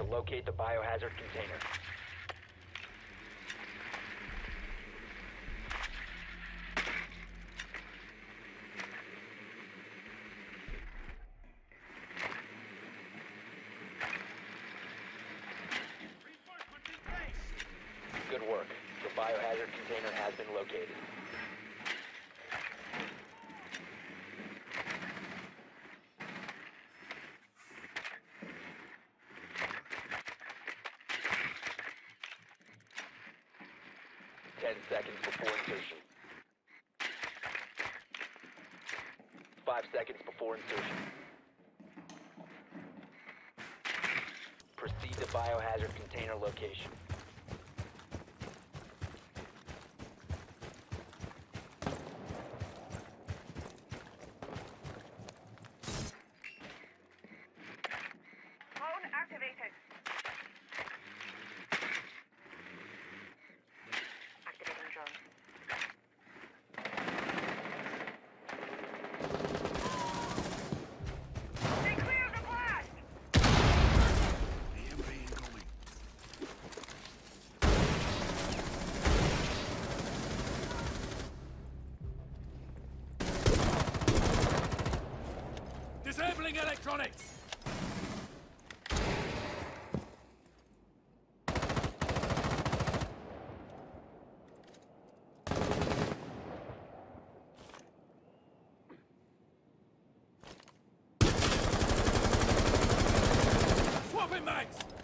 to locate the biohazard container. Good work. The biohazard container has been located. Ten seconds before insertion. Five before insertion. Proceed to biohazard container location. Disabling electronics! Mags! Drone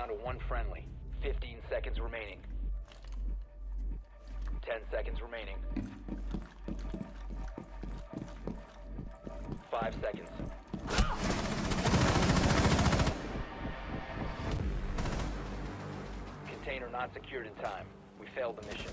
Down to one friendly. 15 seconds remaining. 10 seconds remaining. 5 seconds. Container not secured in time. We failed the mission.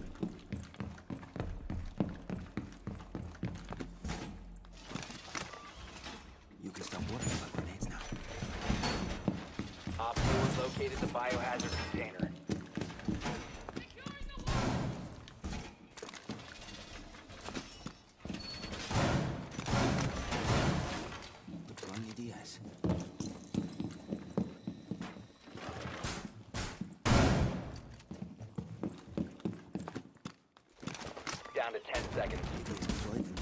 Down to 10 seconds.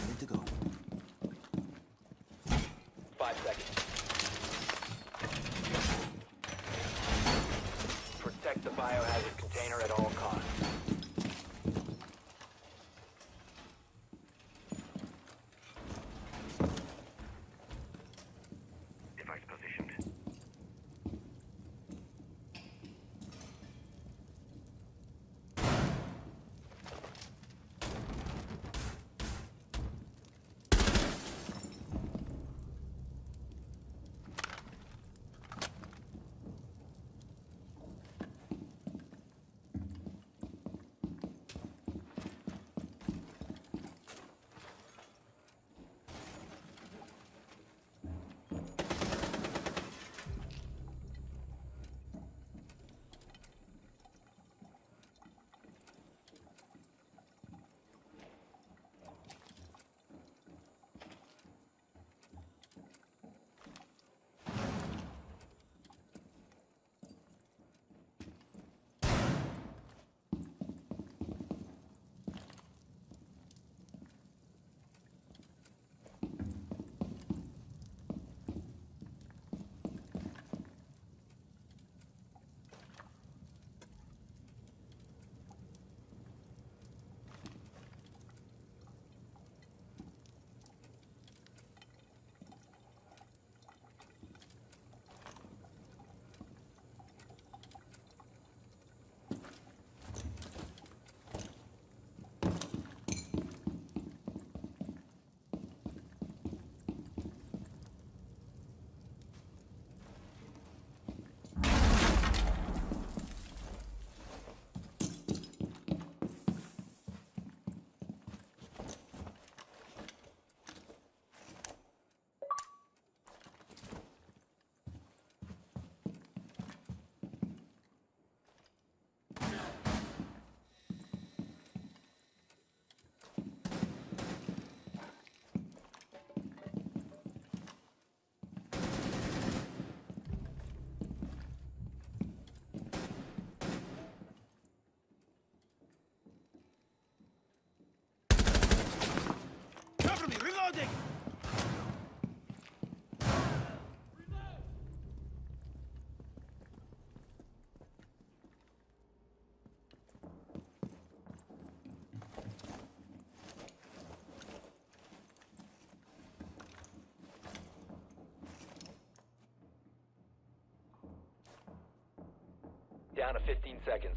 Down to 15 seconds.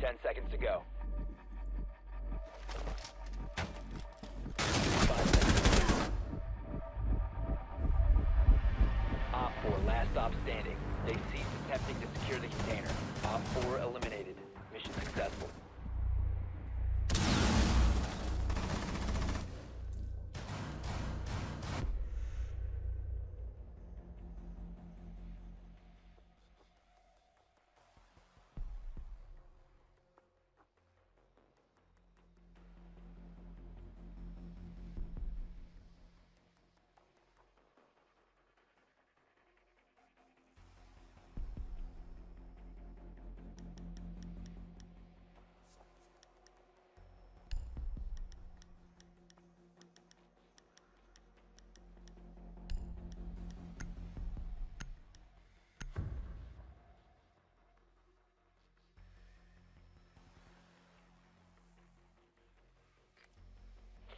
10 seconds to go. Op 4, last stop standing. They ceased attempting to secure the container. Op 4 eliminated.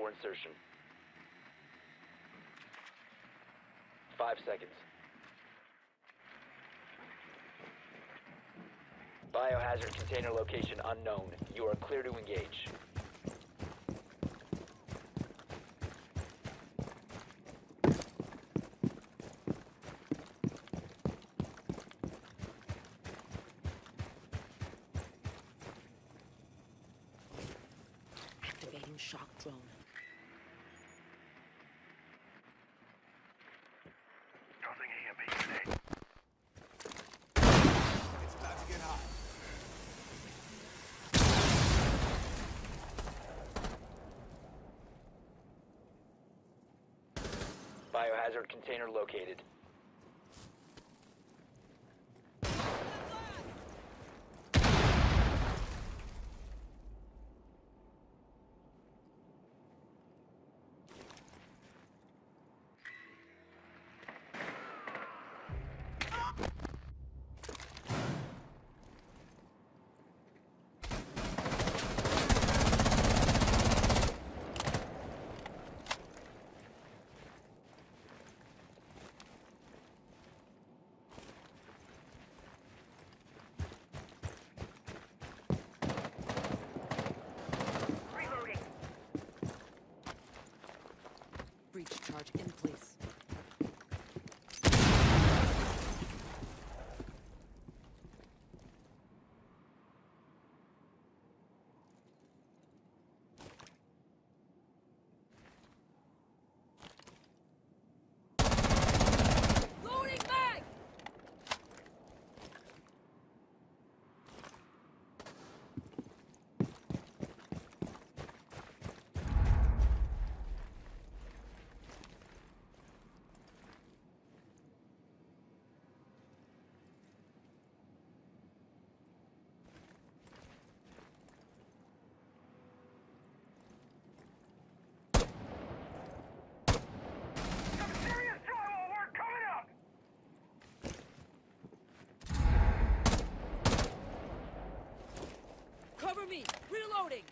Before insertion. Five seconds. Biohazard container location unknown. You are clear to engage. shock drone. Nothing here, BC. It's about to get hot. Biohazard container located. Reloading. Breach charge in place. Me! Reloading!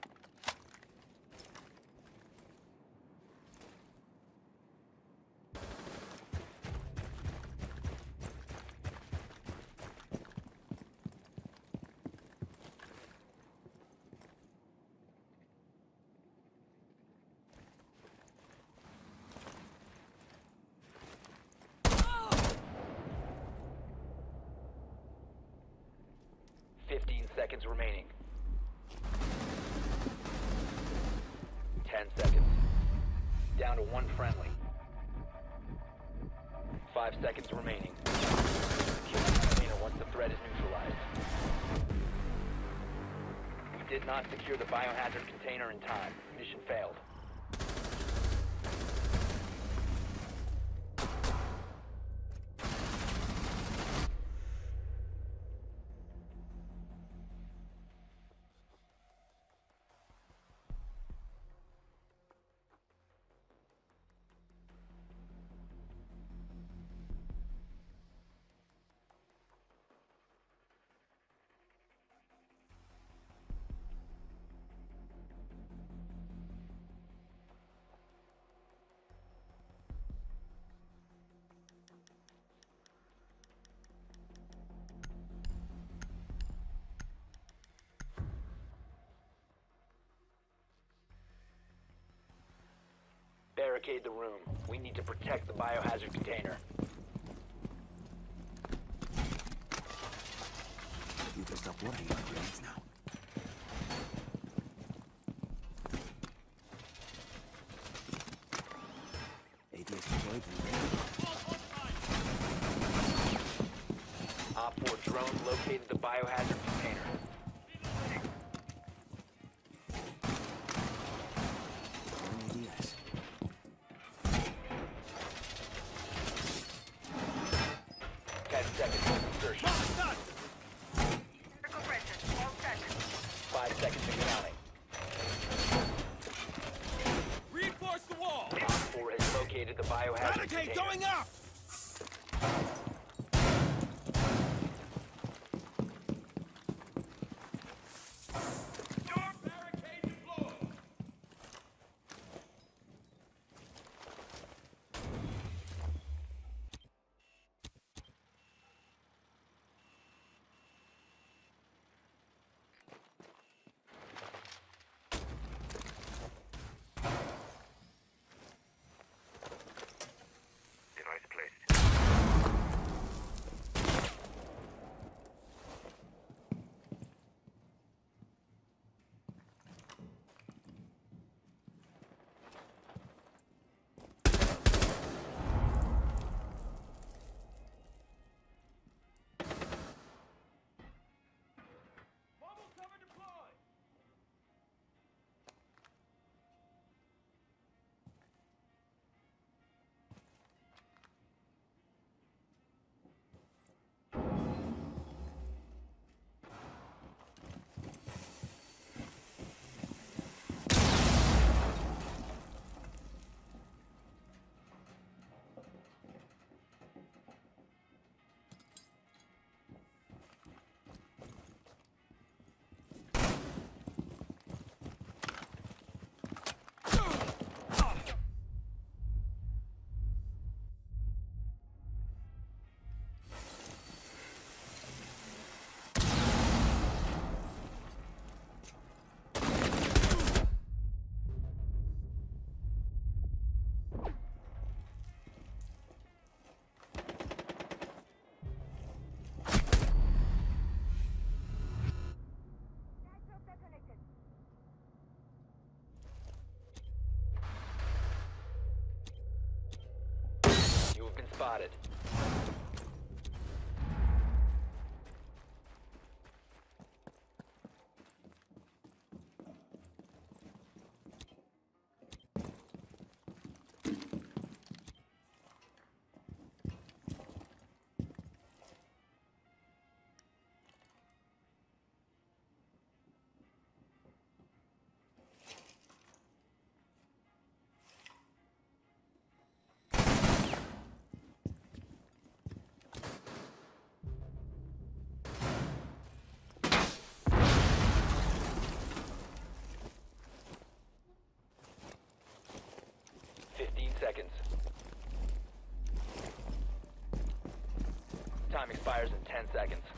Fifteen seconds remaining. Ten seconds. Down to one friendly. Five seconds remaining. Kill the container once the threat is neutralized. We did not secure the biohazard container in time. Barricade the room. We need to protect the biohazard container. You can stop worrying about brains now. ADS deployed and. OPFOR drone located the biohazard spotted. seconds. Time expires in 10 seconds.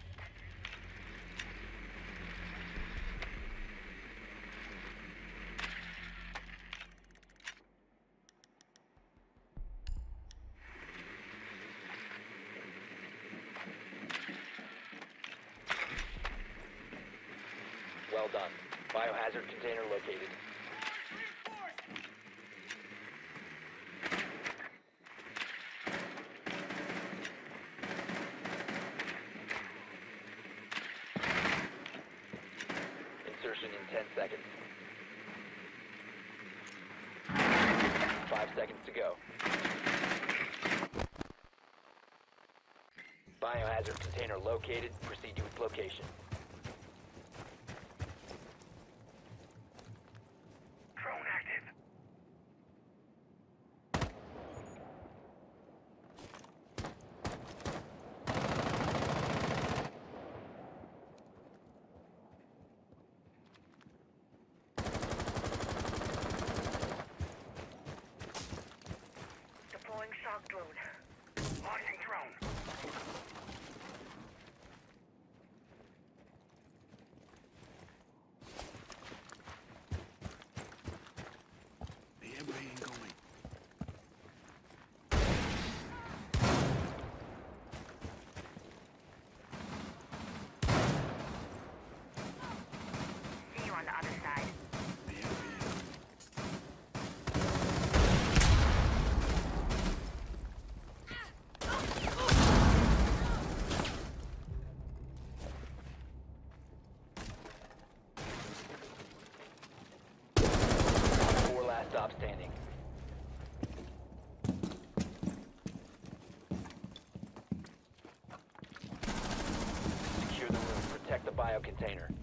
Biohazard container located. Proceed to its location. container.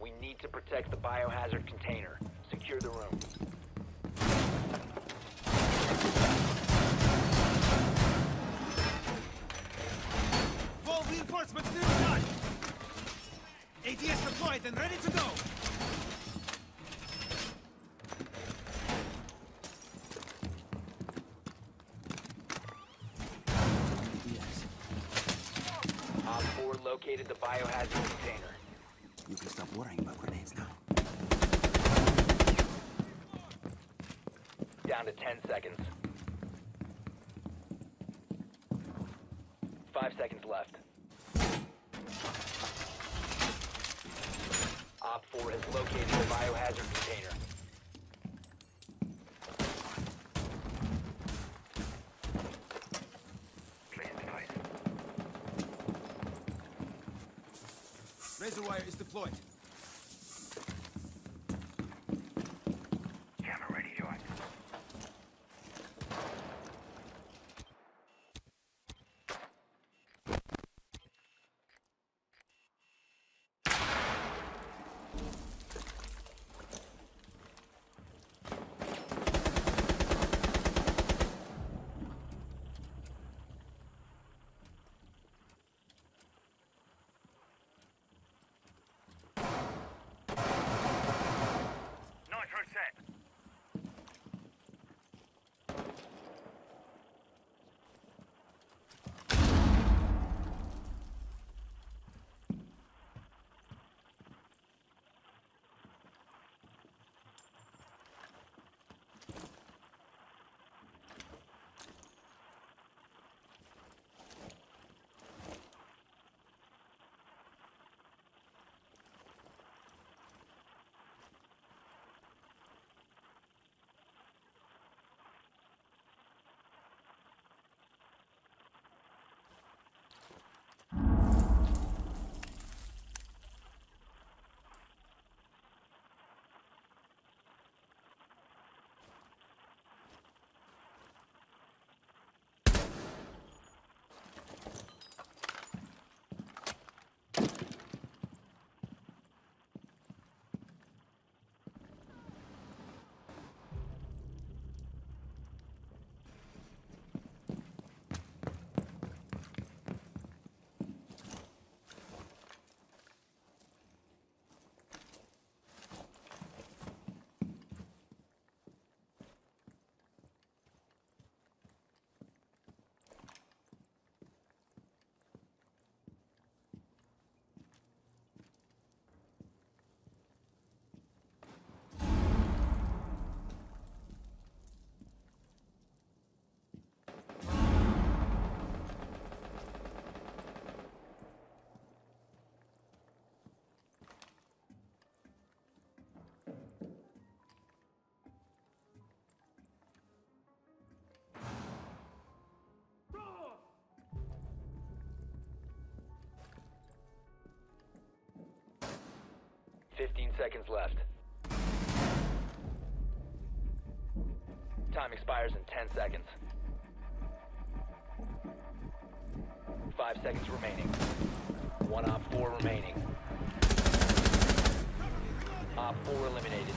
We need to protect the biohazard container. Secure the room. Full reinforcements nearby! ADS deployed and ready to go! OPFOR located the biohazard container. You can stop worrying about grenades now. Down to 10 seconds. Five seconds left. OPFOR has located the biohazard container. Place. Razor wire is deployed. 15 seconds left. Time expires in 10 seconds. Five seconds remaining. One op four remaining. Op four eliminated.